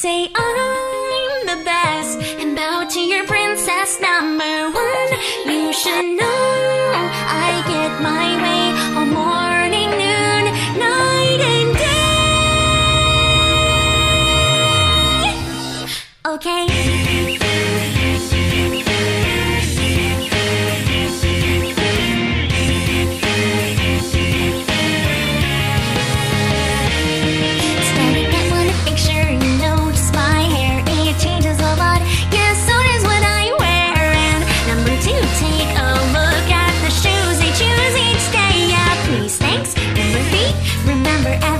Say I'm the best and bow to your princess number one. You should know I get my way all morning, noon, night and day. Okay. remember everything.